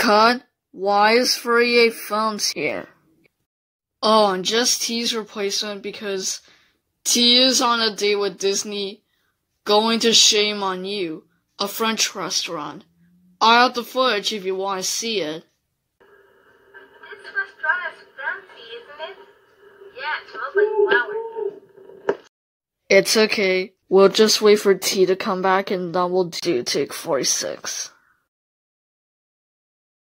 Cut. Why is 38Films here? Oh, and just T's replacement because T is on a date with Disney, going to Shame on You, a French restaurant. I have the footage if you want to see it. This restaurant is fancy, isn't it? Yeah, it smells like flowers. It's okay. We'll just wait for T to come back and then we'll do take 46.